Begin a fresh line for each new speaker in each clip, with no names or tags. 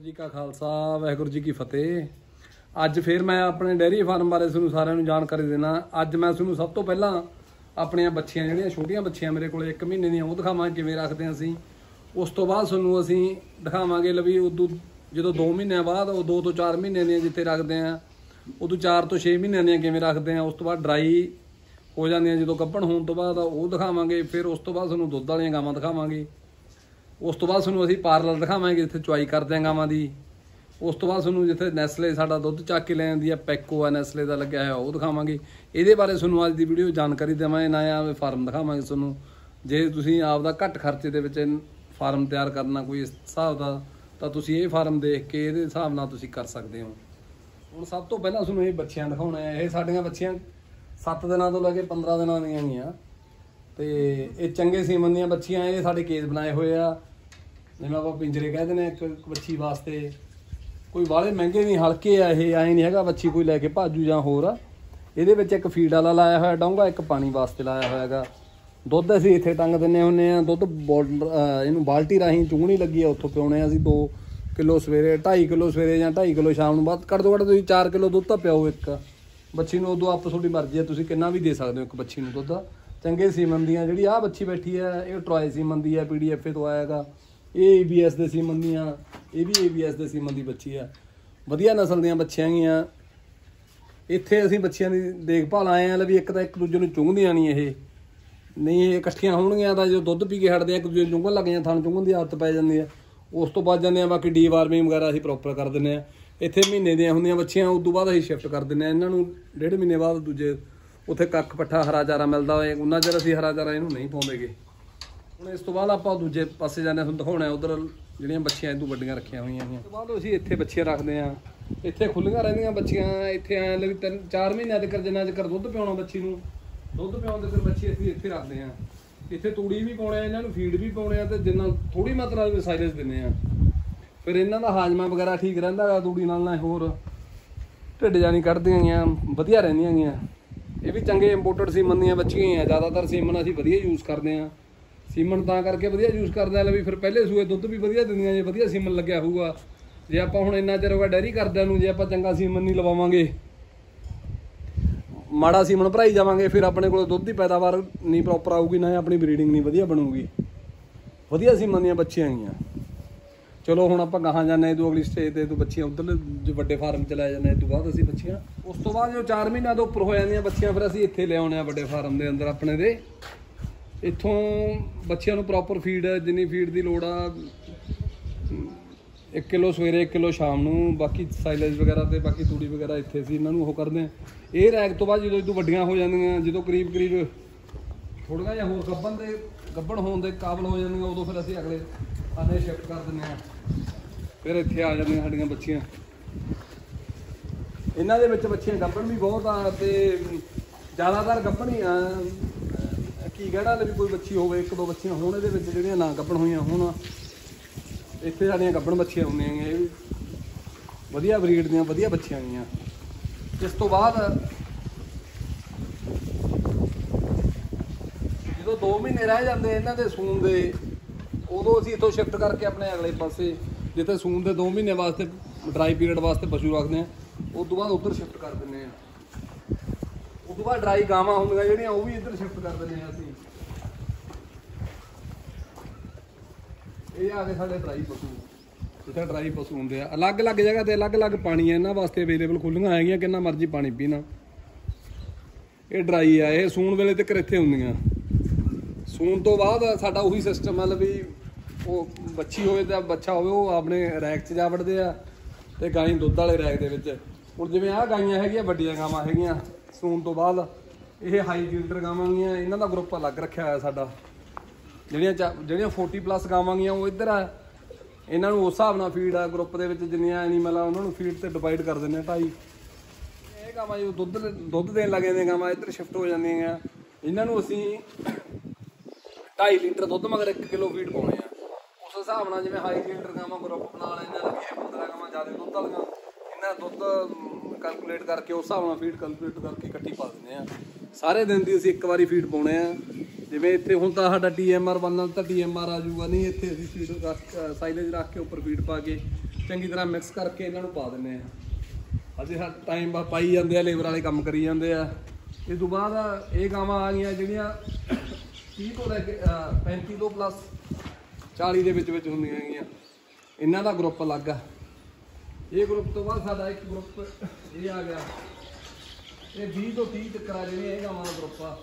ਵਾਹਿਗੁਰੂ ਜੀ ਕਾ ਖਾਲਸਾ, ਵਾਹਿਗੁਰੂ ਜੀ ਕੀ ਫਤਿਹ। ਅੱਜ ਫੇਰ ਮੈਂ ਆਪਣੇ ਡੇਅਰੀ ਫਾਰਮ ਬਾਰੇ ਤੁਹਾਨੂੰ ਸਾਰਿਆਂ ਨੂੰ ਜਾਣਕਾਰੀ ਦੇਣਾ। ਅੱਜ ਮੈਂ ਤੁਹਾਨੂੰ ਸਭ ਤੋਂ ਪਹਿਲਾਂ ਆਪਣੀਆਂ ਬੱਚੀਆਂ, ਜਿਹੜੀਆਂ ਛੋਟੀਆਂ ਬੱਚੀਆਂ ਮੇਰੇ ਕੋਲ 1 ਮਹੀਨੇ ਦੀਆਂ, ਉਹ ਦਿਖਾਵਾਂਗੇ ਕਿਵੇਂ ਰੱਖਦੇ ਹਾਂ ਅਸੀਂ। ਉਸ ਤੋਂ ਬਾਅਦ ਤੁਹਾਨੂੰ ਅਸੀਂ ਦਿਖਾਵਾਂਗੇ ਲਵੀ ਉਦੋਂ ਜਦੋਂ 2 ਮਹੀਨਿਆਂ ਬਾਅਦ, ਉਹ 2 ਤੋਂ 4 ਮਹੀਨੇ ਦੀਆਂ ਜਿੱਥੇ ਰੱਖਦੇ ਆ ਉਦੋਂ 4 ਤੋਂ 6 ਮਹੀਨਿਆਂ ਦੀਆਂ ਕਿਵੇਂ ਰੱਖਦੇ ਆ ਉਸ ਤੋਂ ਬਾਅਦ ਡਰਾਈ ਹੋ ਜਾਂਦੀਆਂ ਜਦੋਂ ਕੱਪਣ ਹੋਣ ਤੋਂ ਬਾਅਦ, ਉਹ ਦਿਖਾਵਾਂਗੇ। ਫਿਰ ਉਸ ਤੋਂ ਬਾਅਦ ਤੁਹਾਨੂੰ ਦੁੱਧ ਵਾਲੀਆਂ ਗਾਵਾਂ ਦਿਖਾਵਾਂਗੇ। ਉਸ ਤੋਂ ਬਾਅਦ ਤੁਹਾਨੂੰ ਅਸੀਂ ਪਾਰਲਰ ਦਿਖਾਵਾਂਗੇ, ਜਿੱਥੇ ਚੁਆਈ ਕਰਦੇ ਆਂ ਗਾਵਾਂ ਦੀ। ਉਸ ਤੋਂ ਬਾਅਦ ਤੁਹਾਨੂੰ ਜਿੱਥੇ ਨੈਸਲੇ ਸਾਡਾ ਦੁੱਧ ਚੱਕ ਕੇ ਲੈ ਜਾਂਦੀ ਆ, ਪੈਕੋ ਆ ਨੈਸਲੇ ਦਾ ਲੱਗਿਆ ਹੋਇਆ, ਉਹ ਦਿਖਾਵਾਂਗੇ। ਇਹਦੇ ਬਾਰੇ ਤੁਹਾਨੂੰ ਅੱਜ ਦੀ ਵੀਡੀਓ ਜਾਣਕਾਰੀ ਦੇਵਾਂਗੇ, ਨਾ ਆ ਫਾਰਮ ਦਿਖਾਵਾਂਗੇ ਤੁਹਾਨੂੰ। ਜੇ ਤੁਸੀਂ ਆਪਦਾ ਘੱਟ ਖਰਚੇ ਦੇ ਵਿੱਚ ਫਾਰਮ ਤਿਆਰ ਕਰਨਾ ਕੋਈ ਇਸ ਹਿਸਾਬ ਦਾ, ਤਾਂ ਤੁਸੀਂ ਇਹ ਫਾਰਮ ਦੇਖ ਕੇ ਇਹਦੇ ਹਿਸਾਬ ਨਾਲ ਤੁਸੀਂ ਕਰ ਸਕਦੇ ਹੋ। ਹੁਣ ਸਭ ਤੋਂ ਪਹਿਲਾਂ ਤੁਹਾਨੂੰ ਇਹ ਬੱਚਿਆਂ ਦਿਖਾਉਣਾ ਹੈ। ਇਹ ਸਾਡੀਆਂ ਬੱਚੀਆਂ 7 ਦਿਨਾਂ ਤੋਂ ਲੈ ਕੇ 15 ਦਿਨਾਂ ਦੀਆਂ ਗੀਆਂ। ਤੇ ਇਹ ਚੰਗੇ ਸੀਮਨ ਦੀਆਂ ਬੱਚੀਆਂ, ਇਹ ਸਾਡੇ ਕੇਸ ਬਣਾਏ ਹੋਏ ਆ। ਜਿਵੇਂ ਆਪਾਂ ਪਿੰਜਰੇ ਕਹਿੰਦੇ ਨੇ ਇੱਕ ਇੱਕ ਬੱਚੀ ਵਾਸਤੇ। ਕੋਈ ਵਾਲੇ ਮਹਿੰਗੇ ਨਹੀਂ, ਹਲਕੇ ਆ ਇਹ, ਐਂ ਨਹੀਂ ਹੈਗਾ ਵੱਛੀ ਕੋਈ ਲੈ ਕੇ ਭਾਜੂ ਜਾਂ ਹੋਰ ਆ। ਇਹਦੇ ਵਿੱਚ ਇੱਕ ਫੀਡ ਵਾਲਾ ਲਾਇਆ ਹੋਇਆ ਡੋਂਗਾ, ਇੱਕ ਪਾਣੀ ਵਾਸਤੇ ਲਾਇਆ ਹੋਇਆ ਹੈਗਾ। ਦੁੱਧ ਅਸੀਂ ਇੱਥੇ ਟੰਗ ਦਿੰਨੇ ਹੁੰਨੇ ਆ। ਦੁੱਧ ਬੋਟਲ ਇਹਨੂੰ ਬਾਲਟੀ ਰਾਹੀਂ ਚੁੰਗਣੀ ਲੱਗੀ ਆ, ਉੱਥੋਂ ਪਿਉਣੇ ਆ ਅਸੀਂ 2 ਕਿਲੋ ਸਵੇਰੇ 2.5 ਕਿਲੋ ਸਵੇਰੇ ਜਾਂ 2.5 ਕਿਲੋ ਸ਼ਾਮ ਨੂੰ। ਬਾਅਦ ਘੱਟ ਤੋਂ ਘੱਟ ਤੁਸੀਂ 4 ਕਿਲੋ ਦੁੱਧ ਤਾਂ ਪਿਓ ਇੱਕ। ਬੱਚੀ ਨੂੰ ਉਦੋਂ ਆਪ ਤੁਹਾਡੀ ਮਰਜ਼ੀ ਹੈ ਤੁਸੀਂ ਕਿੰਨਾ ਵੀ ਦੇ ਸਕਦੇ ਹੋ ਇੱਕ ਬੱਚੀ ਨੂੰ ਦੁੱਧ। ਚੰਗੇ ਸੀਮਨ ਦੀਆਂ ਜਿਹੜੀ ਆ ਬੱਚੀ ਬੈਠੀ ਹੈ ਇਹ ਟਰੋਏ ਸੀਮਨ ਦੀ ਆ ਪੀਡੀਐਫ ਤੋਂ ਆਇਆਗਾ ਇਹ ਏਬੀਐਸ ਦੇ ਸੀਮਨ ਦੀਆਂ ਇਹ ਵੀ ਏਬੀਐਸ ਦੇ ਸੀਮਨ ਦੀ ਬੱਚੀ ਆ। ਵਧੀਆ ਨਸਲ ਦੀਆਂ ਬੱਚੀਆਂ ਗੀਆਂ। ਇੱਥੇ ਅਸੀਂ ਬੱਚਿਆਂ ਦੀ ਦੇਖਭਾਲ ਆਏ ਆ, ਲੈ ਵੀ ਇੱਕ ਤਾਂ ਇੱਕ ਦੂਜੇ ਨੂੰ ਚੁੰਗਦੀਆਂ ਨਹੀਂ ਇਹ। ਨਹੀਂ, ਇਹ ਇਕੱਠੀਆਂ ਹੋਣਗੀਆਂ ਤਾਂ ਜੋ ਦੁੱਧ ਪੀ ਕੇ ਹਟਦੇ ਆ, ਇੱਕ ਦੂਜੇ ਨੂੰ ਚੁੰਗਣ ਲੱਗ ਜਾਂਦੇ, ਥਣ ਚੁੰਗਣ ਦੀ ਆਦਤ ਪੈ ਜਾਂਦੀ ਆ। ਉਸ ਤੋਂ ਬਾਅਦ ਜਾਂਦੇ ਆ, ਬਾਕੀ ਡੀ ਵਾਰਮਿੰਗ ਵਗੈਰਾ ਅਸੀਂ ਪ੍ਰੋਪਰ ਕਰ ਦਿੰਦੇ ਆ। ਇੱਥੇ ਮਹੀਨੇ ਦੀਆਂ ਹੁੰਦੀਆਂ ਬੱਚੀਆਂ, ਉਸ ਤੋਂ ਬਾਅਦ ਅਸੀਂ ਸ਼ਿਫਟ ਕਰ ਦਿੰਦੇ ਆ। ਇਹਨਾਂ ਨੂੰ ਡੇਢ ਮਹੀਨੇ ਬਾਅਦ ਦੂਜੇ, ਉੱਥੇ ਕੱਖ ਪੱਠਾ ਹਰਾ ਚਾਰਾ ਮਿਲਦਾ ਹੋਏ, ਉਹਨਾਂ ਚਿਰ ਅਸੀਂ ਹਰਾ ਚਾਰਾ ਇਹਨੂੰ ਨਹੀਂ ਪਾਉਂਦੇਗੇ। ਹੁਣ ਇਸ ਤੋਂ ਬਾਅਦ ਆਪਾਂ ਦੂਜੇ ਪਾਸੇ ਜਾਂਦੇ ਹਾਂ, ਤੁਹਾਨੂੰ ਦਿਖਾਉਣਾ ਉਧਰ ਜਿਹੜੀਆਂ ਬੱਚੀਆਂ ਇਦੋਂ ਵੱਡੀਆਂ ਰੱਖੀਆਂ ਹੋਈਆਂ ਨੇ ਤੋਂ ਬਾਅਦ ਅਸੀਂ ਇੱਥੇ ਬੱਚੀਆਂ ਰੱਖਦੇ ਆ ਇੱਥੇ ਖੁੱਲੀਆਂ ਰਹਿੰਦੀਆਂ ਬੱਚੀਆਂ, ਇੱਥੇ ਐ ਲਈ ਤਿੰਨ, ਚਾਰ ਮਹੀਨਿਆਂ ਤੱਕ ਜਿੰਨਾ ਚਿਰ ਦੁੱਧ ਪਿਆਉਣਾ ਬੱਚੀ ਨੂੰ, ਦੁੱਧ ਪਿਆਉਣ ਤੱਕ ਬੱਚੀ ਅਸੀਂ ਇੱਥੇ ਰੱਖਦੇ ਆ ਇੱਥੇ ਤੂੜੀ ਵੀ ਪਾਉਣੇ ਆ ਇਹਨਾਂ ਨੂੰ ਫੀਡ ਵੀ ਪਾਉਣੇ ਆ ਤੇ ਜਿੰਨਾ ਥੋੜੀ ਮਾਤਰਾ ਵਿੱਚ ਸਾਈਲੈਂਸ ਦਿੰਨੇ ਆ ਫਿਰ ਇਹਨਾਂ ਦਾ ਹਾਜ਼ਮਾ ਵਗੈਰਾ ਠੀਕ ਰਹਿੰਦਾ ਗਾ ਤੂੜੀ ਨਾਲ ਨਾ ਹੋਰ। ਢਿੱਡ ਜਾਨੀ ਕੱਢਦੀਆਂ ਗੀਆਂ ਵਧੀਆ ਰਹਿੰਦੀਆਂ ਗੀਆਂ ਇਹ ਵੀ ਚੰਗੇ ਇੰਪੋਰਟਡ ਸੀਮਨ ਦੀਆਂ ਬੱਚੀਆਂ ਹੀ ਆ, ਜ਼ਿਆਦਾਤਰ ਸੀਮਨ ਅਸੀਂ ਵਧੀਆ ਯੂਜ਼ ਕਰਦੇ ਆ ਸੀਮਨ ਤਾਂ ਕਰਕੇ ਵਧੀਆ ਯੂਜ਼ ਕਰਦਾ ਆ, ਲੈ ਵੀ ਫਿਰ ਪਹਿਲੇ ਸੂਏ ਦੁੱਧ ਵੀ ਵਧੀਆ ਦਿੰਦੀਆਂ, ਜੇ ਵਧੀਆ ਸੀਮਨ ਲੱਗਿਆ ਹੋਊਗਾ। ਜੇ ਆਪਾਂ ਹੁਣ ਇੰਨਾ ਚਿਰ ਹੋ ਗਿਆ ਡੈਰੀ ਕਰਦਿਆਂ ਨੂੰ, ਜੇ ਆਪਾਂ ਚੰਗਾ ਸੀਮਨ ਨਹੀਂ ਲਵਾਵਾਂਗੇ, ਮਾੜਾ ਸੀਮਨ ਭਰਾਈ ਜਾਵਾਂਗੇ, ਫਿਰ ਆਪਣੇ ਕੋਲ ਦੁੱਧ ਦੀ ਪੈਦਾਵਾਰ ਨਹੀਂ ਪ੍ਰੋਪਰ ਆਊਗੀ, ਨਾ ਆਪਣੀ ਬਰੀਡਿੰਗ ਨਹੀਂ ਵਧੀਆ ਬਣੂਗੀ। ਵਧੀਆ ਸੀਮਨ ਦੀਆਂ ਬੱਚੀਆਂ ਆਈਆਂ ਚਲੋ ਹੁਣ ਆਪਾਂ ਗਾਹਾਂ ਜਾਂਦੇ ਤੋਂ ਅਗਲੀ ਸਟੇਜ ਤੇ ਤੋਂ ਬੱਚੀਆਂ ਉਧਰ ਜੋ ਵੱਡੇ ਫਾਰਮ ਚ ਲੈ ਜਾਂਦੇ ਇਹ ਤੋਂ ਬਾਅਦ ਅਸੀਂ ਬੱਚੀਆਂ। ਉਸ ਤੋਂ ਬਾਅਦ ਜੋ 4 ਮਹੀਨਿਆਂ ਤੋਂ ਉੱਪਰ ਹੋ ਜਾਂਦੀਆਂ ਬੱਚੀਆਂ, ਫਿਰ ਅਸੀਂ ਇੱਥੇ ਲਿਆਉਣੇ ਆ ਵੱਡੇ ਫਾਰਮ ਦੇ ਅੰਦਰ ਆਪਣੇ ਦੇ। ਇੱਥੋਂ ਬੱਚਿਆਂ ਨੂੰ ਪ੍ਰੋਪਰ ਫੀਡ ਜਿੰਨੀ ਫੀਡ ਦੀ ਲੋੜ ਆ 1 ਕਿਲੋ ਸਵੇਰੇ 1 ਕਿਲੋ ਸ਼ਾਮ ਨੂੰ, ਬਾਕੀ ਸਾਈਲੇਜ ਵਗੈਰਾ ਤੇ ਬਾਕੀ ਤੂੜੀ ਵਗੈਰਾ ਇੱਥੇ ਅਸੀਂ ਇਹਨਾਂ ਨੂੰ ਉਹ ਕਰਦੇ ਆ ਇਹ ਰੈਕ ਤੋਂ ਬਾਅਦ ਜਦੋਂ ਇਹ ਤੋਂ ਵੱਡੀਆਂ ਹੋ ਜਾਂਦੀਆਂ, ਜਦੋਂ ਕਰੀਬ ਕਰੀਬ ਥੋੜੀਆਂ ਜਿਹਾ ਹੋਰ ਗੱਬਣ ਦੇ, ਗੱਬਣ ਹੋਣ ਦੇ ਕਾਬਲ ਹੋ ਜਾਂਦੀਆਂ, ਉਦੋਂ ਫਿਰ ਅਸੀਂ ਅਗਲੇ ਆਨੇ ਸ਼ਿਫਟ ਕਰ ਦਿੰਦੇ ਆ ਫਿਰ ਇੱਥੇ ਆ ਜਾਂਦੀਆਂ ਸਾਡੀਆਂ ਬੱਚੀਆਂ। ਇਹਨਾਂ ਦੇ ਵਿੱਚ ਬੱਚੀਆਂ ਗੱਬਣ ਵੀ ਬਹੁਤ ਆ ਤੇ ਜ਼ਿਆਦਾਤਰ ਗੱਬਣ ਹੀ ਆ। ਕੀ ਕਿਹੜਾ ਵੀ ਕੋਈ ਬੱਚੀ ਹੋਵੇ, ਇੱਕ ਦੋ ਬੱਚੀਆਂ ਹੋਣ ਇਹਦੇ ਵਿੱਚ ਜਿਹੜੀਆਂ ਨਾ ਗੱਬਣ ਹੋਈਆਂ ਹੋਣ। ਇੱਥੇ ਸਾਡੀਆਂ ਗੱਬਣ ਬੱਚੀਆਂ ਹੁੰਦੀਆਂ ਇਹ ਵੀ ਵਧੀਆ ਬਰੀਡ ਦੀਆਂ, ਵਧੀਆ ਬੱਚੀਆਂ ਗਈਆਂ। ਇਸ ਤੋਂ ਬਾਅਦ ਜਦੋਂ 2 ਮਹੀਨੇ ਰਹਿ ਜਾਂਦੇ ਇਹਨਾਂ ਦੇ ਸੂਨ ਦੇ, ਉਦੋਂ ਅਸੀਂ ਇੱਥੋਂ ਸ਼ਿਫਟ ਕਰਕੇ ਆਪਣੇ ਅਗਲੇ ਪਾਸੇ, ਜਿੱਥੇ ਸੂਨ ਦੇ 2 ਮਹੀਨੇ ਵਾਸਤੇ ਡਰਾਈ ਪੀਰੀਅਡ ਵਾਸਤੇ ਪਸ਼ੂ ਰੱਖਦੇ ਆ ਉਸ ਤੋਂ ਬਾਅਦ ਉੱਧਰ ਸ਼ਿਫਟ ਕਰ ਦਿੰਦੇ ਆ। ਤੋਂ ਬਾਅਦ ਡਰਾਈ ਗਾਵਾਂ ਹੁੰਦੀਆਂ ਜਿਹੜੀਆਂ, ਉਹ ਵੀ ਇੱਧਰ ਸ਼ਿਫਟ ਕਰ ਦਿੰਦੇ ਆ ਅਸੀਂ। ਇਹ ਆ ਗਏ ਸਾਡੇ ਡਰਾਈ ਪਸ਼ੂ। ਜਿੱਥੇ ਡਰਾਈ ਪਸ਼ੂ ਹੁੰਦੇ ਆ ਅਲੱਗ-ਅਲੱਗ ਜਗ੍ਹਾ ਤੇ ਅਲੱਗ-ਅਲੱਗ ਪਾਣੀ ਹੈ ਇਹਨਾਂ ਵਾਸਤੇ ਅਵੇਲੇਬਲ ਖੁੱਲੀਆਂ ਹੈਗੀਆਂ, ਕਿੰਨਾ ਮਰਜ਼ੀ ਪਾਣੀ ਪੀਣਾ। ਇਹ ਡਰਾਈ ਆ, ਇਹ ਸੂਣ ਵੇਲੇ ਤੱਕ ਇੱਥੇ ਹੁੰਦੀਆਂ। ਸੂਣ ਤੋਂ ਬਾਅਦ ਸਾਡਾ ਉਹੀ ਸਿਸਟਮ ਮਤਲਬ ਵੀ ਉਹ ਬੱਚੀ ਹੋਵੇ ਤਾਂ ਬੱਚਾ ਹੋਵੇ, ਉਹ ਆਪਣੇ ਰੈਕ 'ਚ ਜਾ ਵੜਦੇ ਆ ਤੇ ਗਾਂ ਦੁੱਧ ਵਾਲੇ ਰੈਕ ਦੇ ਵਿੱਚ। ਹੁਣ ਜਿਵੇਂ ਆਹ ਗਾਈਆਂ ਹੈਗੀਆਂ, ਵੱਡੀਆਂ ਗਾਵਾਂ ਹੈਗੀਆਂ। ਸੂਣ ਤੋਂ ਬਾਅਦ ਇਹ ਹਾਈ ਫਿਲਟਰ ਗਾਵਾਂ ਗੀਆਂ ਇਹਨਾਂ ਦਾ ਗਰੁੱਪ ਅਲੱਗ ਰੱਖਿਆ ਹੋਇਆ ਸਾਡਾ। ਜਿਹੜੀਆਂ ਚਾ- ਜਿਹੜੀਆਂ 40 ਪਲੱਸ ਗਾਵਾਂ ਗੀਆਂ ਉਹ ਇੱਧਰ ਆ। ਇਹਨਾਂ ਨੂੰ ਉਸ ਹਿਸਾਬ ਨਾਲ ਫੀਡ ਆ ਗਰੁੱਪ ਦੇ ਵਿੱਚ, ਜਿੰਨੀਆਂ ਐਨੀਮਲ ਆ, ਉਹਨਾਂ ਨੂੰ ਫੀਡ ਤੇ ਡਿਵਾਈਡ ਕਰ ਦਿੰਦੇ ਆ ਢਾਈ। ਇਹ ਗਾਵਾਂ ਜੋ ਦੁੱਧ ਦੁੱਧ ਦੇਣ ਲੱਗ ਜਾਂਦੀਆਂ ਗਾਵਾਂ, ਇੱਧਰ ਸ਼ਿਫਟ ਹੋ ਜਾਂਦੀਆਂ ਆ ਇਹਨਾਂ ਨੂੰ ਅਸੀਂ 2.5 ਲੀਟਰ ਦੁੱਧ ਮਗਰ 1 ਕਿਲੋ ਫੀਡ ਪਾਉਣੇ ਆ। ਉਸ ਹਿਸਾਬ ਨਾਲ ਜਿਵੇਂ ਹਾਈ ਲੀਟਰ ਗਾਵਾਂ ਗਰੁੱਪ ਬਣਾ ਲੈਣਾ ਲੱਗੇ 15 ਗਾਵਾਂ, ਜ਼ਿਆਦਾ ਦੁੱਧ ਵਾਲੀਆਂ। ਇਹਨਾਂ ਦਾ ਦੁੱਧ ਕੈਲਕੂਲੇਟ ਕਰਕੇ ਉਸ ਹਿਸਾਬ ਨਾਲ ਫੀਡ ਕੈਲਕੂਲੇਟ ਕਰਕੇ ਇਕੱਠੀ ਪਾ ਦਿੰਦੇ ਆ ਸਾਰੇ ਦਿਨ ਦੀ ਅਸੀਂ ਇੱਕ ਵਾਰੀ ਫੀਡ ਪਾਉਣੇ ਆ ਜਿਵੇਂ ਇੱਥੇ ਹੁਣ ਤਾਂ ਸਾਡਾ ਟੀਐਮਆਰ ਬਣਨਾ ਤਾਂ ਟੀਐਮਆਰ ਆ ਜਾਊਗਾ। ਨਹੀਂ ਇੱਥੇ ਅਸੀਂ ਫੀਡ ਰੱਖ ਸਾਈਲੇਜ ਰੱਖ ਕੇ ਉੱਪਰ ਫੀਡ ਪਾ ਕੇ ਚੰਗੀ ਤਰ੍ਹਾਂ ਮਿਕਸ ਕਰਕੇ ਇਹਨਾਂ ਨੂੰ ਪਾ ਦਿੰਨੇ ਆ ਅਜੇ ਹਾਂ ਟਾਈਮ ਬਾ ਪਾਈ ਜਾਂਦੇ ਆ ਲੇਬਰ ਵਾਲੇ ਕੰਮ ਕਰੀ ਜਾਂਦੇ ਆ। ਇਸ ਤੋਂ ਬਾਅਦ ਇਹ ਗਾਵਾਂ ਆ ਗਈਆਂ ਜਿਹੜੀਆਂ 30 ਤੋਂ ਲੈ ਕੇ ਅਹ, 35 ਤੋਂ ਪਲੱਸ 40 ਦੇ ਵਿੱਚ ਵਿੱਚ ਹੁੰਦੀਆਂ ਹੈਗੀਆਂ। ਇਹਨਾਂ ਦਾ ਗਰੁੱਪ ਅਲੱਗ ਆ। ਇਹ ਗਰੁੱਪ ਤੋਂ ਬਾਅਦ ਸਾਡਾ ਇੱਕ ਗਰੁੱਪ ਇਹ ਆ ਗਿਆ। ਇਹ 20 ਤੋਂ 30 ਤੱਕ ਆ ਜਿਹੜੀਆਂ ਇਹ ਗਾਵਾਂ ਦਾ ਗਰੁੱਪ ਆ।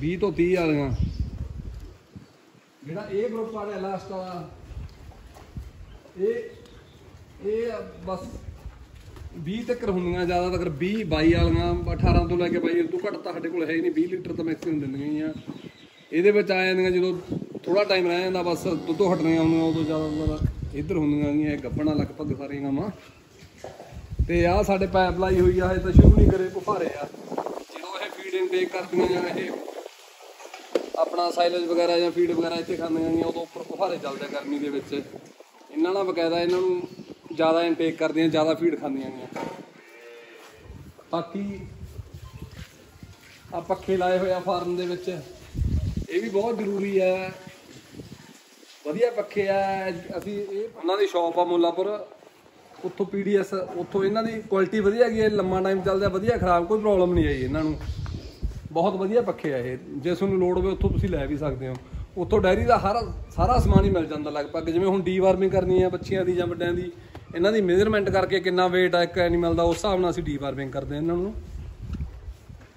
20 ਤੋਂ 30 ਵਾਲੀਆਂ। ਜਿਹੜਾ ਇਹ ਗਰੁੱਪ ਆ ਗਿਆ ਲਾਸਟ ਵਾਲਾ, ਇਹ ਇਹ ਬਸ 20 ਤੱਕ ਹੁੰਦੀਆਂ ਜ਼ਿਆਦਾ ਤੱਕ 20 22 ਵਾਲੀਆਂ 18 ਤੋਂ ਲੈ ਕੇ ਬਾਈ ਤੋਂ ਘੱਟ ਤਾਂ ਸਾਡੇ ਕੋਲ ਹੈ ਹੀ ਨਹੀਂ 20 ਲੀਟਰ ਤਾਂ ਮੈਕਸਿਮਮ ਦਿੰਦੀਆਂ ਹੀ ਆ। ਇਹਦੇ ਵਿੱਚ ਆ ਜਾਂਦੀਆਂ ਜਦੋਂ ਥੋੜਾ ਟਾਈਮ ਰਹਿ ਜਾਂਦਾ, ਬਸ ਦੁੱਧੋਂ ਹਟਣੀਆਂ ਹੁੰਦੀਆਂ ਉਦੋਂ ਜ਼ਿਆਦਾ ਇੱਧਰ ਹੁੰਦੀਆਂ ਗੀਆਂ ਇਹ ਗੱਬਣਾ ਲਗਭਗ ਸਾਰੀਆਂ ਗਾਵਾਂ। ਤੇ ਆ ਸਾਡੇ ਪਾਈਪ ਲਾਈ ਹੋਈ ਆ, ਇਹ ਤਾਂ ਸ਼ੁਰੂ ਨਹੀਂ ਕਰੇ ਭੁਫਾਰੇ ਆ। ਜਦੋਂ ਇਹ ਫੀਡ ਇਨਟੇਕ ਕਰਦੀਆਂ ਜਾਂ ਇਹ ਆਪਣਾ ਸਾਈਲੇਜ ਵਗੈਰਾ ਜਾਂ ਫੀਡ ਵਗੈਰਾ ਇੱਥੇ ਖਾਂਦੀਆਂ ਗੀਆਂ ਉਦੋਂ ਉੱਪਰ ਭੁਫਾਰੇ ਚੱਲਦੇ ਆ ਗਰਮੀ ਦੇ ਵਿੱਚ। ਇਹਨਾਂ ਨਾਲ ਬਕਾਇਦਾ ਇਹਨਾਂ ਨੂੰ ਜ਼ਿਆਦਾ ਇਨਟੇਕ ਕਰਦੀਆਂ, ਜ਼ਿਆਦਾ ਫੀਡ ਖਾਂਦੀਆਂ ਗੀਆਂ ਬਾਕੀ ਆ ਪੱਖੇ ਲਾਏ ਹੋਏ ਆ ਫਾਰਮ ਦੇ ਵਿੱਚ। ਇਹ ਵੀ ਬਹੁਤ ਜ਼ਰੂਰੀ ਹੈ ਵਧੀਆ ਪੱਖੇ ਆ, ਅਸੀਂ ਇਹ ਉਹਨਾਂ ਦੀ ਸ਼ਾਪ ਆ ਮੁੱਲਾਪੁਰ। ਉੱਥੋਂ ਪੀਡੀਐਸ ਉੱਥੋਂ ਇਹਨਾਂ ਦੀ ਕੁਆਲਿਟੀ ਵਧੀਆ ਹੈਗੀ ਹੈ ਲੰਮਾ ਟਾਈਮ ਚੱਲਦਾ, ਵਧੀਆ ਖਰਾਬ, ਕੋਈ ਪ੍ਰੋਬਲਮ ਨਹੀਂ ਆਈ ਇਹਨਾਂ ਨੂੰ। ਬਹੁਤ ਵਧੀਆ ਪੱਖੇ ਆ ਇਹ, ਜੇ ਤੁਹਾਨੂੰ ਲੋੜ ਹੋਵੇ ਉੱਥੋਂ ਤੁਸੀਂ ਲੈ ਵੀ ਸਕਦੇ ਹੋ। ਉੱਥੋਂ ਡੈਰੀ ਦਾ ਹਰ, ਸਾਰਾ ਸਮਾਨ ਹੀ ਮਿਲ ਜਾਂਦਾ ਲਗਭਗ, ਜਿਵੇਂ ਹੁਣ ਡੀਵਾਰਮਿੰਗ ਕਰਨੀ ਹੈ ਬੱਚਿਆਂ ਦੀ ਜਾਂ ਵੱਡਿਆਂ ਦੀ, ਇਹਨਾਂ ਦੀ ਮੇਜ਼ਰਮੈਂਟ ਕਰਕੇ ਕਿੰਨਾ weight ਆ ਇੱਕ ਐਨੀਮਲ ਦਾ, ਉਸ ਹਿਸਾਬ ਨਾਲ ਅਸੀਂ ਡੀਵਾਰਮਿੰਗ ਕਰਦੇ ਹਾਂ ਇਹਨਾਂ ਨੂੰ।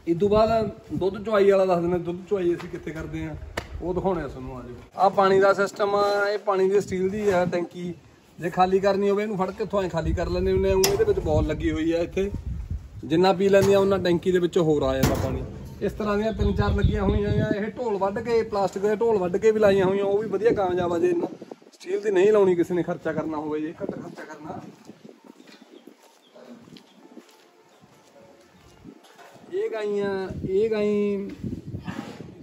ਇਸ ਤੋਂ ਬਾਅਦ ਦੁੱਧ ਚੁਆਈ ਵਾਲਾ ਦੱਸ ਦਿੰਦੇ ਦੁੱਧ ਚੁਆਈ ਅਸੀਂ ਕਿੱਥੇ ਕਰਦੇ ਹਾਂ। ਉਹ ਦਿਖਾਉਣੇ ਆ ਤੁਹਾਨੂੰ ਆ ਪਾਣੀ ਦਾ ਸਿਸਟਮ ਆ, ਇਹ ਪਾਣੀ ਦੀ ਸਟੀਲ ਦੀ ਆ ਟੈਂਕੀ। ਜੇ ਖਾਲੀ ਕਰਨੀ ਹੋਵੇ ਇਹਨੂੰ ਫੜ ਕੇ ਇੱਥੋਂ ਐ ਖਾਲੀ ਕਰ ਲੈਂਦੇ ਹੁੰਦੇ ਆ ਇਹਦੇ ਵਿੱਚ ਬੋਲ ਲੱਗੀ ਹੋਈ ਆ ਇੱਥੇ। ਜਿੰਨਾ ਪੀ ਲੈਂਦੇ ਆ, ਉਹਨਾਂ ਟੈਂਕੀ ਦੇ ਵਿੱਚੋਂ ਹੋਰ ਆ ਜਾਂਦਾ ਪਾਣੀ। ਇਸ ਤਰ੍ਹਾਂ ਦੀਆਂ ਤਿੰਨ ਚਾਰ ਲੱਗੀਆਂ ਹੋਈਆਂ ਆ, ਇਹ ਢੋਲ ਵੱਢ ਕੇ, ਪਲਾਸਟਿਕ ਦੇ ਢੋਲ ਵੱਢ ਕੇ ਵੀ ਲਾਈਆਂ ਹੋਈਆਂ, ਉਹ ਵੀ ਵਧੀਆ ਕਾਮਯਾਬ ਆ ਜੇ ਇਹਨਾਂ। ਸਟੀਲ ਦੀ ਨਹੀਂ ਲਾਉਣੀ ਕਿਸੇ ਨੇ ਖਰਚਾ ਕਰਨਾ ਹੋਵੇ ਜੇ, ਘੱਟ ਖਰਚਾ ਕਰਨਾ। ਇਹ ਗਾਈਆਂ, ਇਹ ਗਾਈ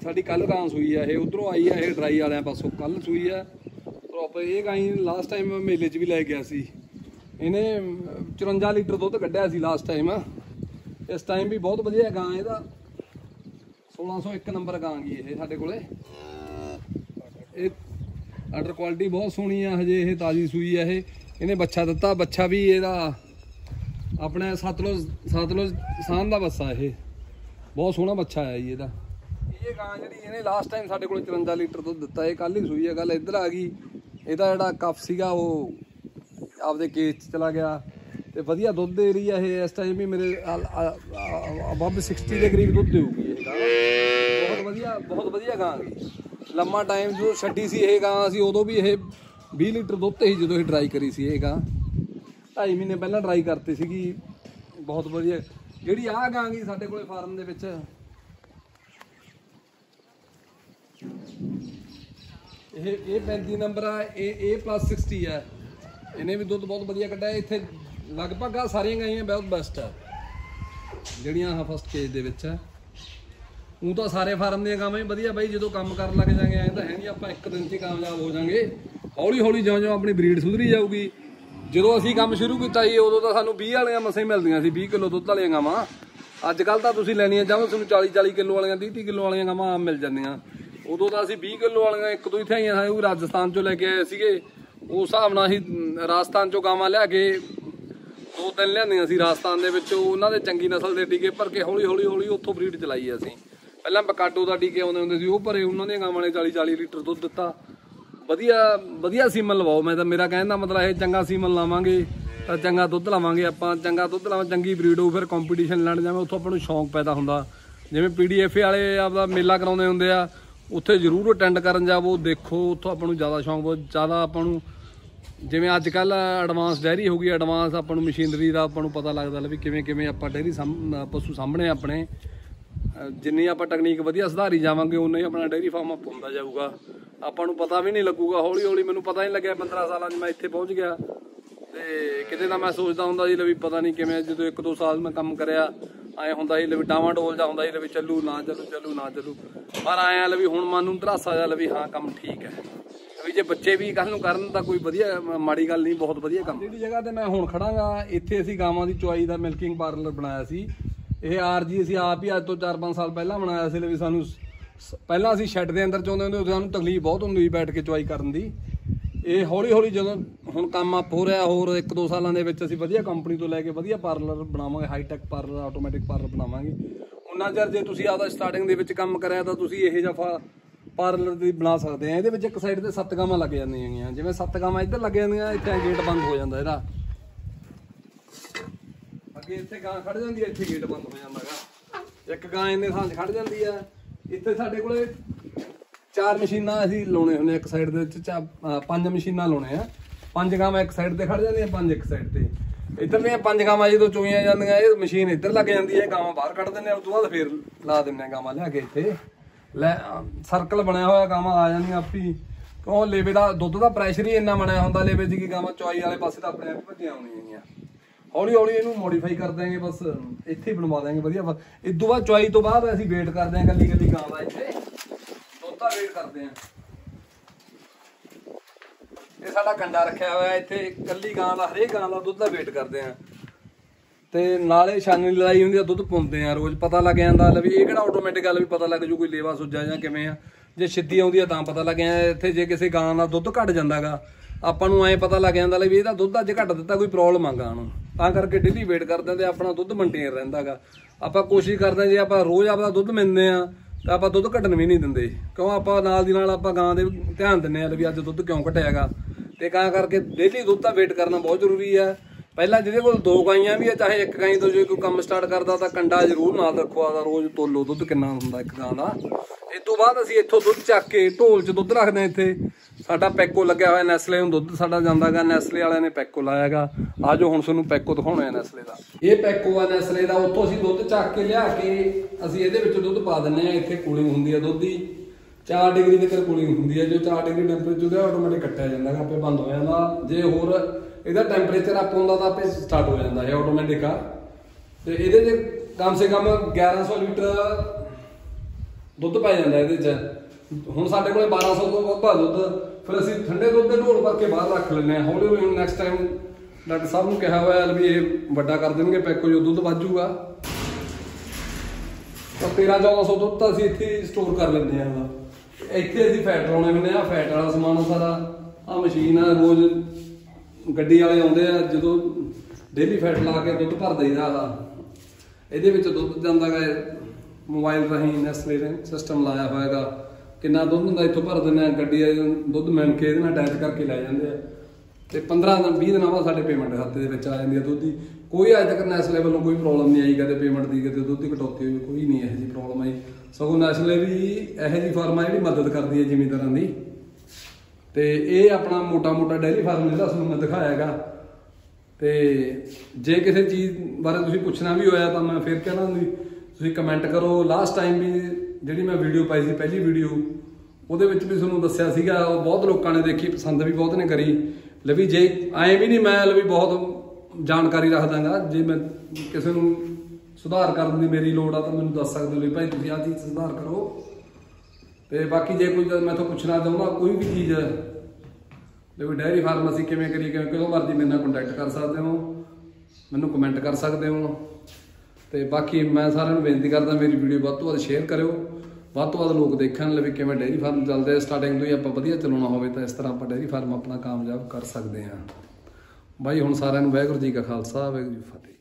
ਸਾਡੀ ਕੱਲ ਗਾਂ ਸੂਈ ਆ ਇਹ ਉਧਰੋਂ ਆਈ ਆ ਇਹ ਡਰਾਈ ਵਾਲਿਆਂ ਪਾਸੋਂ ਕੱਲ ਸੂਈ ਆ। ਪ੍ਰੋਪਰ ਇਹ ਗਾਈ ਲਾਸਟ ਟਾਈਮ ਮੇਲੇ 'ਚ ਵੀ ਲੈ ਗਿਆ ਸੀ। ਇਹਨੇ ਅਮ, 54 ਲੀਟਰ ਦੁੱਧ ਕੱਢਿਆ ਸੀ ਲਾਸਟ ਟਾਈਮ ਇਸ ਟਾਈਮ ਵੀ ਬਹੁਤ ਵਧੀਆ ਗਾਂ ਇਹਦਾ। 1601 ਨੰਬਰ ਗਾਂ ਗਈ ਇਹ ਸਾਡੇ ਕੋਲੇ। ਇਹ ਆਰਡਰ ਕੁਆਲਿਟੀ ਬਹੁਤ ਸੋਹਣੀ ਆ ਹਜੇ ਇਹ ਤਾਜ਼ੀ ਸੂਈ ਆ ਇਹ। ਇਹਨੇ ਬੱਚਾ ਦਿੱਤਾ ਬੱਚਾ ਵੀ ਇਹਦਾ ਆਪਣੇ ਸਤਲੁਜ ਸਤਲੁਜ ਸਾਨ ਦਾ ਬੱਸਾ ਇਹ। ਬਹੁਤ ਸੋਹਣਾ ਬੱਚਾ ਆਇਆ ਜੀ ਇਹਦਾ। ਇਹ ਗਾਂ ਜਿਹੜੀ ਇਹਨੇ ਲਾਸਟ ਟਾਈਮ ਸਾਡੇ ਕੋਲ 54 ਲੀਟਰ ਦੁੱਧ ਦਿੱਤਾ, ਇਹ ਕੱਲ ਹੀ ਸੂਈ ਹੈ ਗੱਲ ਇੱਧਰ ਆ ਗਈ। ਇਹਦਾ ਜਿਹੜਾ ਕੱਪ ਸੀਗਾ ਉਹ ਆਪਦੇ ਕੇਸ 'ਚ ਚਲਾ ਗਿਆ। ਤੇ ਵਧੀਆ ਦੁੱਧ ਦੇ ਰਹੀ ਆ ਇਹ, ਇਸ ਟਾਈਮ ਵੀ ਮੇਰੇ ਅਬਵ 60 ਦੇ ਕਰੀਬ ਦੁੱਧ ਦੇਊਗੀ ਇਹ ਬਹੁਤ ਵਧੀਆ ਬਹੁਤ ਵਧੀਆ ਗਾਂ ਗਈ ਲੰਮਾ ਟਾਈਮ ਜੋ ਛੱਡੀ ਸੀ ਇਹ ਗਾਂ, ਅਸੀਂ ਉਦੋਂ ਵੀ ਇਹ 20 ਲੀਟਰ ਦੁੱਧ ਤੇ ਹੀ ਜਦੋਂ ਇਹ ਡਰਾਈ ਕਰੀ ਸੀ ਇਹ ਗਾਂ। ਢਾਈ ਮਹੀਨੇ ਪਹਿਲਾਂ ਡਰਾਈ ਕਰਤੀ ਸੀਗੀ। ਬਹੁਤ ਵਧੀਆ। ਜਿਹੜੀ ਆਹ ਗਾਂ ਗਈ ਸਾਡੇ ਕੋਲੇ ਫਾਰਮ ਦੇ ਵਿੱਚ ਇਹ ਇਹ 35 ਨੰਬਰ ਆ, ਇਹ ਇਹ ਪਲੱਸ 60 ਆ। ਇਹਨੇ ਵੀ ਦੁੱਧ ਬਹੁਤ ਵਧੀਆ ਕੱਢਿਆ, ਇੱਥੇ ਲਗਭਗ ਆ, ਸਾਰੀਆਂ ਗਾਈਆਂ ਬਹੁਤ ਬੈਸਟ ਆ। ਜਿਹੜੀਆਂ ਆ ਫਸਟ ਕੇਜ ਦੇ ਵਿੱਚ ਆ। ਉਹ ਤਾਂ ਸਾਰੇ ਫਾਰਮ ਦੀਆਂ ਗਾਵਾਂ ਹੀ ਵਧੀਆ ਬਾਈ, ਜਦੋਂ ਕੰਮ ਕਰਨ ਲੱਗ ਜਾਾਂਗੇ, ਐਂ ਤਾਂ ਹੈ ਨਹੀਂ ਆਪਾਂ ਇੱਕ ਦਿਨ 'ਚ ਕਾਮਯਾਬ ਹੋ ਜਾਾਂਗੇ। ਹੌਲੀ ਹੌਲੀ ਜਿਉਂ-ਜਿਉਂ ਆਪਣੀ ਬਰੀਡ ਸੁਧਰੀ ਜਾਊਗੀ। ਜਦੋਂ ਅਸੀਂ ਕੰਮ ਸ਼ੁਰੂ ਕੀਤਾ ਸੀ ਉਦੋਂ ਤਾਂ ਸਾਨੂੰ 20 ਵਾਲੀਆਂ ਮਸਾਂ ਹੀ ਮਿਲਦੀਆਂ ਸੀ 20 ਕਿਲੋ ਦੁੱਧ ਵਾਲੀਆਂ ਗਾਵਾਂ। ਅੱਜ ਕੱਲ ਤਾਂ ਤੁਸੀਂ ਲੈਣੀਆਂ ਚਾਹੋ, ਤੁਹਾਨੂੰ 40 40 ਕਿਲੋ ਵਾਲੀਆਂ 30 30 ਕਿਲੋ ਵਾਲੀਆਂ ਗਾਵਾਂ ਆਮ ਮਿਲ ਜਾਂਦੀਆਂ। ਉਦੋਂ ਤਾਂ ਅਸੀਂ 20 ਕਿਲੋ ਵਾਲੀਆਂ, ਇੱਕ ਦੋ ਹੀ ਥਾਈਆਂ ਸੀ, ਉਹ ਰਾਜਸਥਾਨ ਚੋਂ ਲੈ ਕੇ ਆਏ ਸੀਗੇ। ਉਸ ਹਿਸਾਬ ਨਾਲ ਅਸੀਂ ਰਾਜਸਥਾਨ ਚੋਂ ਗਾਵਾਂ ਲਿਆ ਕੇ ਦੋ ਤਿੰਨ ਲਿਆਂਦੀਆਂ ਸੀ ਰਾਜਸਥਾਨ ਦੇ ਵਿੱਚ। ਉਹਨਾਂ ਦੇ ਚੰਗੀ ਨਸਲ ਦੇ ਟੀਕੇ ਭਰ ਕੇ ਹੌਲੀ ਹੌਲੀ ਹੌਲੀ ਉੱਥੋਂ ਬਰੀਡ ਚਲਾਈ ਅਸੀਂ। ਪਹਿਲਾਂ ਬਕਾਡੋ ਦਾ ਟੀਕੇ ਆਉਂਦੇ ਹੁੰਦੇ ਸੀ, ਉਹ ਭਰੇ ਉਹਨਾਂ ਦੀਆਂ ਗਾਵਾਂ ਨੇ 40 40 ਲੀਟਰ ਦੁੱਧ ਦਿੱਤਾ। ਵਧੀਆ ਵਧੀਆ ਸੀਮਨ ਲਵਾਓ। ਮੈਂ ਤਾਂ, ਮੇਰਾ ਕਹਿਣ ਦਾ ਮਤਲਬ ਇਹ, ਚੰਗਾ ਸੀਮਨ ਲਾਵਾਂਗੇ, ਤਾਂ ਚੰਗਾ ਦੁੱਧ ਲਾਵਾਂਗੇ ਆਪਾਂ। ਚੰਗਾ ਦੁੱਧ ਲਾਵਾਂ, ਚੰਗੀ ਬਰੀਡ ਹੋਊ, ਫਿਰ ਕੰਪੀਟੀਸ਼ਨ ਲੜ ਜਾਵੇਂ। ਉੱਥੋਂ ਆਪਾਂ ਨੂੰ ਸ਼ੌਂਕ ਪੈਦਾ ਹੁੰਦਾ। ਜਿਵੇਂ ਪੀਡੀਐਫ ਵਾਲੇ ਆਪਦਾ ਮੇਲਾ ਕਰਾਉਂਦੇ ਹੁੰਦੇ ਆ ਉੱਥੇ ਜ਼ਰੂਰ ਅਟੈਂਡ ਕਰਨ ਜਾਵੋ, ਦੇਖੋ, ਉੱਥੋਂ ਆਪਾਂ ਨੂੰ ਜ਼ਿਆਦਾ ਸ਼ੌਂਕ ਬਹੁਤ, ਜ਼ਿਆਦਾ ਆਪਾਂ ਨੂੰ ਜਿਵੇਂ ਅੱਜ ਕੱਲ ਐਡਵਾਂਸ ਡੈਰੀ ਹੋ ਗਈ ਐਡਵਾਂਸ ਆਪਾਂ ਨੂੰ ਮਸ਼ੀਨਰੀ ਦਾ ਆਪਾਂ ਨੂੰ ਪਤਾ ਲੱਗਦਾ ਵੀ ਕਿਵੇਂ ਕਿਵੇਂ ਆਪਾਂ ਡੈਰੀ ਪਸ਼ੂ ਸਾਹਮਣੇ ਆਪਣੇ। ਜਿੰਨੀ ਆਪਾਂ ਟੈਕਨੀਕ ਵਧੀਆ ਸੁਧਾਰੀ ਜਾਵਾਂਗੇ ਉਨਾ ਹੀ ਆਪਣਾ ਡੇਅਰੀ ਫਾਰਮ ਅਪ ਹੁੰਦਾ ਜਾਊਗਾ। ਆਪਾਂ ਨੂੰ ਪਤਾ ਵੀ ਨਹੀਂ ਲੱਗੂਗਾ ਹੌਲੀ ਹੌਲੀ ਮੈਨੂੰ ਪਤਾ ਨਹੀਂ ਲੱਗਿਆ 15 ਸਾਲਾਂ 'ਚ ਮੈਂ ਇੱਥੇ ਪਹੁੰਚ ਗਿਆ। ਤੇ ਕਿਤੇ ਤਾਂ ਮੈਂ ਸੋਚਦਾ ਹੁੰਦਾ ਸੀ ਲੈ ਵੀ ਪਤਾ ਨਹੀਂ ਕਿਵੇਂ, ਜਦੋਂ ਇੱਕ ਦੋ ਸਾਲ ਮੈਂ ਕੰਮ ਕਰਿਆ ਐ ਹੁੰਦਾ ਸੀ ਲੈ ਡਾਵਾਂ ਡੋਲ ਜਾ ਹੁੰਦਾ ਸੀ ਲੈ ਚੱਲੂ, ਨਾ ਚੱਲੂ ਚੱਲੂ, ਨਾ ਚੱਲੂ। ਪਰ ਆਇਆ ਲੈ ਹੁਣ ਮਨ ਨੂੰ ਧਰਾਸਾ ਜਾ ਲੈ ਹਾਂ, ਕੰਮ ਠੀਕ ਹੈ। ਵੀ ਜੇ ਬੱਚੇ ਵੀ ਕੱਲ ਨੂੰ ਕਰਨ ਤਾਂ ਕੋਈ ਵਧੀਆ ਮਾੜੀ ਗੱਲ ਨਹੀਂ, ਬਹੁਤ ਵਧੀਆ ਕੰਮ। ਜਿਹੜੀ ਜਗ੍ਹਾ ਤੇ ਮੈਂ ਹੁਣ ਖੜਾਂਗਾ, ਇੱਥੇ ਅਸੀਂ ਗਾਵਾਂ ਦੀ ਚੁਆਈ ਦਾ ਮਿਲਕਿੰਗ ਪਾਰਲਰ ਬਣਾਇਆ ਸੀ। ਇਹ ਆਰਜੀ ਅਸੀਂ ਆਪ ਹੀ ਅੱਜ ਤੋਂ 4-5 ਸਾਲ ਪਹਿਲਾਂ ਬਣਾਇਆ ਸੀ ਲੈ ਸਾਨੂੰ ਪਹਿਲਾਂ ਅਸੀਂ ਸ਼ੈੱਡ ਦੇ ਅੰਦਰ ਚਾਹੁੰਦੇ ਹੁੰਦੇ ਉਦੋਂ ਸਾਨੂੰ ਤਕਲੀਫ ਬਹੁਤ ਹੁੰਦੀ ਸੀ ਬੈਠ ਕੇ ਚੁਆਈ ਕਰਨ ਦੀ। ਇਹ ਹੌਲੀ ਹੌਲੀ ਜਦੋਂ ਹੁਣ ਕੰਮ ਅਪ ਹੋ ਰਿਹਾ, ਹੋਰ 1-2 ਸਾਲਾਂ ਦੇ ਵਿੱਚ ਅਸੀਂ ਵਧੀਆ ਕੰਪਨੀ ਤੋਂ ਲੈ ਕੇ ਵਧੀਆ ਪਾਰਲਰ ਬਣਾਵਾਂਗੇ high tech parlour automatic parlour ਬਣਾਵਾਂਗੇ। ਉਹਨਾਂ ਚਿਰ ਜੇ ਤੁਸੀਂ ਆਪਦਾ ਸਟਾਰਟਿੰਗ ਦੇ ਵਿੱਚ ਕੰਮ ਕਰਿਆ ਤਾਂ ਤੁਸੀਂ ਇਹੋ ਜਿਹਾ ਪਾਰਲਰ ਦੀ ਬਣਾ ਸਕਦੇ ਆ। ਇਹਦੇ ਵਿੱਚ ਇੱਕ ਸਾਈਡ ਤੇ ਸੱਤ ਗਾਵਾਂ ਲੱਗ ਜਾਂਦੀਆਂ ਹੈਗੀਆਂ। ਜਿਵੇਂ ਸੱਤ ਗਾਵਾਂ ਇੱਧਰ ਲੱਗ ਜਾਂਦੀਆਂ, ਇੱਥੇ ਗੇਟ ਬੰਦ ਹੋ ਜਾਂਦਾ ਇਹਦਾ। ਅੱਗੇ ਇੱਥੇ ਗਾਂ ਖੜ ਜਾਂਦੀ ਹੈ ਇੱਥੇ ਗੇਟ ਬੰਦ ਹੋ ਜਾਂਦਾ ਹੈਗਾ। ਇੱਕ ਗਾਂ ਇੰਨੇ ਥਾਂ 'ਚ ਖੜ ਜਾਂਦੀ ਆ। ਇੱਥੇ ਸਾਡੇ ਕੋਲੇ ਚਾਰ ਮਸ਼ੀਨਾਂ ਅਸੀਂ ਲਾਉਣੇ ਹੁੰਦੇ ਆ ਇੱਕ ਸਾਈਡ ਦੇ ਵਿੱਚ ਚਾ- ਪੰਜ ਮਸ਼ੀਨਾਂ ਲਾਉਣੇ ਆ। ਪੰਜ ਗਾਵਾਂ ਇੱਕ ਸਾਈਡ ਤੇ ਖੜ ਜਾਂਦੀਆਂ, ਪੰਜ ਇੱਕ ਸਾਈਡ ਤੇ। ਇੱਧਰ ਦੀਆਂ ਪੰਜ ਗਾਵਾਂ ਜਦੋਂ ਚੋਈਆਂ ਜਾਂਦੀਆਂ, ਇਹ ਮਸ਼ੀਨ ਇੱਧਰ ਲੱਗ ਜਾਂਦੀ ਹੈ, ਗਾਵਾਂ ਬਾਹਰ ਕੱਢ ਦਿੰਦੇ ਆ ਉਸ ਤੋਂ ਬਾਅਦ ਫੇਰ ਲਾ ਦਿੰਦੇ ਆ ਗਾਵਾਂ ਲਿਆ ਕੇ ਇੱਥੇ। ਲੈ ਸਰਕਲ ਬਣਿਆ ਹੋਇਆ, ਗਾਵਾਂ ਆ ਜਾਂਦੀਆਂ ਆਪੀ। ਕਿਉਂ ਲੇਵੇ ਦਾ, ਦੁੱਧ ਦਾ ਪ੍ਰੈਸ਼ਰ ਹੀ ਇੰਨਾ ਬਣਿਆ ਹੁੰਦਾ ਲੇਵੇ 'ਚ ਕਿ ਗਾਵਾਂ ਚੌਈ ਵਾਲੇ ਪਾਸੇ ਤਾਂ ਆਪਣੇ ਆਪ ਹੀ ਭੱਜੀਆਂ ਆਉਣੀਆਂ ਹੈਗੀਆਂ ਹੌਲੀ ਹੌਲੀ ਇਹਨੂੰ ਮੋਡੀਫਾਈ ਕਰ ਦਾਂਗੇ ਬਸ, ਇੱਥੇ ਹੀ ਬਣਵਾ ਦਾਂਗੇ ਵਧੀਆ। ਬਸ ਇਸ ਤੋਂ ਬਾਅਦ ਚੁਆਈ ਤੋਂ ਬਾਅਦ ਅਸੀਂ ਵੇਟ ਕਰਦੇ ਆਂ ਕੱਲੀ ਕੱਲੀ ਗਾਵਾਂ ਇੱਥੇ। ਦੁੱਧ ਦਾ ਕਰਦੇ ਆਂ। ਇਹ ਸਾਡਾ ਕੰਡਾ ਰੱਖਿਆ ਹੋਇਆ, ਇੱਥੇ ਕੱਲੀ ਗਾਂ ਦਾ ਹਰੇਕ ਗਾਂ ਦਾ ਦੁੱਧ ਦਾ ਵੇਟ ਕਰਦੇ ਆਂ। ਤੇ ਨਾਲੇ ਛਾਨਣੀ ਲੜਾਈ ਹੁੰਦੀ ਆ, ਦੁੱਧ ਪਾਉਂਦੇ ਆ ਰੋਜ਼। ਪਤਾ ਲੱਗ ਜਾਂਦਾ ਲੈ ਇਹ ਕਿਹੜਾ ਆਟੋਮੈਟਿਕ ਗੱਲ ਵੀ ਪਤਾ ਲੱਗ ਜੂ ਕੋਈ ਲੇਵਾ ਸੁੱਜਾ ਜਾਂ ਕਿਵੇਂ ਆ। ਜੇ ਛਿੱਦੀ ਆਉਂਦੀ ਆ ਤਾਂ ਪਤਾ ਲੱਗ ਜਾਂਦਾ, ਇੱਥੇ ਜੇ ਕਿਸੇ ਗਾਂ ਦਾ ਦੁੱਧ ਘਟ ਜਾਂਦਾਗਾ, ਆਪਾਂ ਨੂੰ ਐ ਪਤਾ ਲੱਗ ਜਾਂਦਾ ਵੀ ਇਹਦਾ ਦੁੱਧ ਅੱਜ ਘਟ ਦਿੱਤਾ, ਕੋਈ ਪ੍ਰੋਬਲਮ ਆ ਗਾਂ ਨੂੰ ਤਾਂ ਕਰਕੇ ਡੇਲੀ ਵੇਟ ਕਰਦੇ ਤੇ ਆਪਣਾ ਦੁੱਧ ਮੇਨਟੇਨ ਰਹਿੰਦਾਗਾ। ਆਪਾਂ ਕੋਸ਼ਿਸ਼ ਕਰਦੇ ਜੇ ਆਪਾਂ ਰੋਜ਼ ਆਪਦਾ ਦੁੱਧ ਮਿਲਦੇ ਆ ਤਾਂ ਆਪਾਂ ਦੁੱਧ ਘਟਣ ਵੀ ਨਹੀਂ ਦਿੰਦੇ। ਕਿਉਂ ਆਪਾਂ ਨਾਲ ਦੀ ਨਾਲ ਆਪਾਂ ਗਾਂ ਦੇ ਧਿਆਨ ਦਿੰਨੇ ਆ ਵੀ ਅੱਜ ਦੁੱਧ ਕਿਉਂ ਘਟਿਆਗਾ। ਤੇ ਗਾਂ ਕਰਕੇ ਡੇਲੀ ਦੁੱਧ ਦਾ ਵੇਟ ਕਰਨਾ ਬਹੁਤ ਜ਼ਰੂਰੀ ਆ। ਪਹਿਲਾਂ ਜਿਹਦੇ ਕੋਲ ਦੋ ਗਾਈਆਂ ਵੀ ਆ, ਚਾਹੇ ਇੱਕ ਗਾਈ ਤੋਂ ਜੇ ਕੋਈ ਕੰਮ ਸਟਾਰਟ ਕਰਦਾ ਤਾਂ ਕੰਡਾ ਜ਼ਰੂਰ ਨਾਲ ਰੱਖੋ, ਆਦਾ ਰੋਜ਼ ਤੋਲੋ ਦੁੱਧ ਕਿੰਨਾ ਹੁੰਦਾ ਇੱਕ ਗਾਂ ਦਾ। ਇਸ ਤੋਂ ਬਾਅਦ ਅਸੀਂ ਇੱਥੋਂ ਦੁੱਧ ਚੱਕ ਕੇ ਢੋਲ 'ਚ ਦੁੱਧ ਰੱਖਦੇ ਹਾਂ ਇੱਥੇ। ਸਾਡਾ ਪੈਕੋ ਲੱਗਿਆ ਹੋਇਆ ਨੈਸਲੇ ਨੂੰ ਦੁੱਧ ਸਾਡਾ ਜਾਂਦਾਗਾ, ਨੈਸਲੇ ਵਾਲਿਆਂ ਨੇ ਪੈਕੋ ਲਾਇਆਗਾ। ਆਜੋ ਹੁਣ ਤੁਹਾਨੂੰ ਪੈਕੋ ਦਿਖਾਉਣਾ ਹੈ ਨੈਸਲੇ ਦਾ। ਇਹ ਪੈਕੋ ਆ ਨੈਸਲੇ ਦਾ, ਉੱਥੋਂ ਅਸੀਂ ਦੁੱਧ ਚੱਕ ਕੇ ਲਿਆ ਕੇ ਅਸੀਂ ਇਹਦੇ ਵਿੱਚ ਦੁੱਧ ਪਾ ਦਿੰਨੇ ਆ ਇੱਥੇ ਕੂਲਿੰਗ ਹੁੰਦੀ ਆ ਦੁੱਧ ਦੀ। 4 ਡਿਗਰੀ ਤੱਕ ਕੂਲਿੰਗ ਹੁੰਦੀ ਹੈ ਜੋ 4 ਡਿਗਰੀ ਟੈਂਪਰੇਚਰ ਦਾ ਆਟੋਮੈਟਿਕ ਕੱਟਿਆ ਜਾਂਦਾ ਆਪੇ ਬੰਦ ਹੋ ਜਾਂਦਾ। ਜੇ ਹੋਰ ਇਹਦਾ ਟੈਂਪਰੇਚਰ ਅਪ ਹੁੰਦਾ ਤਾਂ ਆਪੇ ਸਟਾਰਟ ਹੋ ਜਾਂਦਾ ਹੈ ਆਟੋਮੈਟਿਕ ਆ। ਤੇ ਇਹਦੇ 'ਚ ਕਮ ਸੇ ਕਮ 1100 ਲੀਟਰ ਦੁੱਧ ਪੈ ਜਾਂਦਾ ਇਹਦੇ 'ਚ। ਹੁਣ ਸਾਡੇ ਕੋਲੇ 1200 ਤੋਂ ਵੱਧ ਦੁੱਧ। ਫਿਰ ਅਸੀਂ ਠੰਡੇ ਦੁੱਧ ਦੇ ਢੋਲ ਭਰ ਕੇ ਬਾਹਰ ਰੱਖ ਲੈਂਦੇ ਹਾਂ। ਹੌਲੀ ਹੌਲੀ ਹੁਣ ਨੈਕਸਟ ਟਾਈਮ ਡਾਕਟਰ ਸਾਹਿਬ ਨੂੰ ਕਿਹਾ ਹੋਇਆ ਵੀ ਇਹ ਵੱਡਾ ਕਰ ਦੇਣਗੇ ਪੈਕੋ ਜੋ ਦੁੱਧ ਵੱਜੂਗਾ। ਤਾਂ 13 1400 ਦੁੱਧ ਤਾਂ ਅਸੀਂ ਇੱਥੇ ਸਟੋਰ ਕਰ ਲੈਂਦੇ ਹਾਂ। ਉਹਦਾ ਇੱਥੇ ਅਸੀਂ ਫੈਟ ਲਾਉਣੇ ਹੁੰਦੇ ਆ ਫੈਟ ਵਾਲਾ ਸਮਾਨ ਆ ਸਾਰਾ। ਆ ਮਸ਼ੀਨ ਆ, ਰੋਜ਼ ਗੱਡੀ ਵਾਲੇ ਆਉਂਦੇ ਆ, ਜਦੋਂ ਡੇਲੀ ਫੈਟ ਲਾ ਕੇ ਦੁੱਧ ਭਰ ਦਈਦਾ ਆ ਇਹਦੇ ਵਿੱਚ ਦੁੱਧ ਜਾਂਦਾ ਗਾ ਮੋਬਾਈਲ ਰਾਹੀਂ ਨੈਸਲੇ ਸਿਸਟਮ ਲਾਇਆ ਹੋਇਆਗਾ ਕਿੰਨਾ ਦੁੱਧ ਹੁੰਦਾ, ਇੱਥੋਂ ਭਰ ਦਿੰਦੇ ਆ ਗੱਡੀ ਵਾਲੇ ਦੁੱਧ ਮਿਣ ਕੇ ਇਹਦੇ ਨਾਲ ਅਟੈਚ ਕਰਕੇ ਲੈ ਜਾਂਦੇ ਆ। ਤੇ 15 ਦਿਨ 20 ਦਿਨਾਂ ਬਾਅਦ ਸਾਡੇ ਪੇਮੈਂਟ ਖਾਤੇ ਦੇ ਵਿੱਚ ਆ ਜਾਂਦੀ ਹੈ ਦੁੱਧ ਦੀ। ਕੋਈ ਅੱਜ ਤੱਕ ਨੈਸਲੇ ਵੱਲੋਂ ਕੋਈ ਪ੍ਰੋਬਲਮ ਨਹੀਂ ਆਈ, ਕਦੇ ਪੇਮੈਂਟ ਦੀ, ਕਦੇ ਦੁੱਧ ਦੀ ਕਟੌਤੀ ਹੋਈ, ਕੋਈ ਨਹੀਂ ਇਹੋ ਜਿਹੀ ਪ੍ਰੋਬਲਮ ਆਈ। ਸਗੋਂ ਨੈਸਲੇ ਵੀ ਇਹੋ ਜਿਹੀ ਫਾਰਮ ਆ ਜਿਹੜੀ ਮਦਦ ਕਰਦੀ ਹੈ ਜ਼ਿਮੀਂਦਾਰਾਂ ਦੀ। ਤੇ ਇਹ ਆਪਣਾ ਮੋਟਾ ਮੋਟਾ ਡੈਰੀ ਫਾਰਮ ਜਿਹੜਾ ਤੁਹਾਨੂੰ ਮੈਂ ਦਿਖਾਇਆਗਾ। ਤੇ ਜੇ ਕਿਸੇ ਚੀਜ਼ ਬਾਰੇ ਤੁਸੀਂ ਪੁੱਛਣਾ ਵੀ ਹੋਇਆ ਤਾਂ ਮੈਂ ਫਿਰ ਕਹਿਣਾ ਵੀ ਤੁਸੀਂ ਕਮੈਂਟ ਕਰੋ। ਲਾਸਟ ਟਾਈਮ ਵੀ ਜਿਹੜੀ ਮੈਂ ਵੀਡੀਓ ਪਾਈ ਸੀ, ਪਹਿਲੀ ਵੀਡੀਓ ਉਹਦੇ ਵਿੱਚ ਵੀ ਤੁਹਾਨੂੰ ਦੱਸਿਆ ਸੀਗਾ, ਉਹ ਬਹੁਤ ਲੋਕਾਂ ਨੇ ਦੇਖੀ, ਪਸੰਦ ਵੀ ਬਹੁਤ ਨੇ ਕਰੀ। ਲਵੀ ਜੇ ਐਂ ਵੀ ਨਹੀਂ, ਮੈਂ ਲਵੀ ਬਹੁਤ ਜਾਣਕਾਰੀ ਰੱਖਦਾਗਾ। ਜੇ ਮੈਂ ਕਿਸੇ ਨੂੰ ਸੁਧਾਰ ਕਰਨ ਦੀ ਮੇਰੀ ਲੋੜ ਆ, ਤਾਂ ਮੈਨੂੰ ਦੱਸ ਸਕਦੇ ਹੋ ਵੀ ਭਾਈ ਤੁਸੀਂ ਆਹ ਚੀਜ਼ ਸੁਧਾਰ ਕਰੋ। ਤੇ ਬਾਕੀ ਜੇ ਕੋਈ ਮੈਂ ਮੈਥੋਂ ਪੁੱਛਣਾ ਚਾਹੁੰਦਾ, ਕੋਈ ਵੀ ਚੀਜ਼ ਦੇਖੋ ਡੈਰੀ ਫਾਰਮ ਅਸੀਂ ਕਿਵੇਂ ਕਰੀਏ, ਕਿਵੇਂ ਕਦੋਂ ਮਰਜ਼ੀ ਮੇਰੇ ਨਾਲ ਕੰਟੈਕਟ ਕਰ ਸਕਦੇ ਹੋ, ਮੈਨੂੰ ਕਮੈਂਟ ਕਰ ਸਕਦੇ ਹੋ। ਤੇ ਬਾਕੀ ਮੈਂ ਸਾਰਿਆਂ ਨੂੰ ਬੇਨਤੀ ਕਰਦਾ, ਮੇਰੀ ਵੀਡੀਓ ਵੱਧ ਤੋਂ ਵੱਧ ਸ਼ੇਅਰ ਕਰਿਓ। ਵੱਧ ਤੋਂ ਵੱਧ ਲੋਕ ਦੇਖਣ ਲਈ ਕਿਵੇਂ ਡੇਅਰੀ ਫਾਰਮ ਚੱਲਦੇ ਆ। ਸਟਾਰਟਿੰਗ ਤੋਂ ਹੀ ਆਪਾਂ ਵਧੀਆ ਚਲਾਉਣਾ ਹੋਵੇ ਤਾਂ ਇਸ ਤਰ੍ਹਾਂ ਆਪਾਂ ਡੇਅਰੀ ਫਾਰਮ ਆਪਣਾ ਕਾਮਯਾਬ ਕਰ ਸਕਦੇ ਹਾਂ। ਬਾਈ, ਹੁਣ ਸਾਰਿਆਂ ਨੂੰ ਵਾਹਿਗੁਰੂ ਜੀ ਕਾ ਖਾਲਸਾ, ਵਾਹਿਗੁਰੂ ਜੀ ਫਤਿਹ।